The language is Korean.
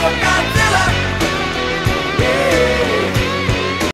가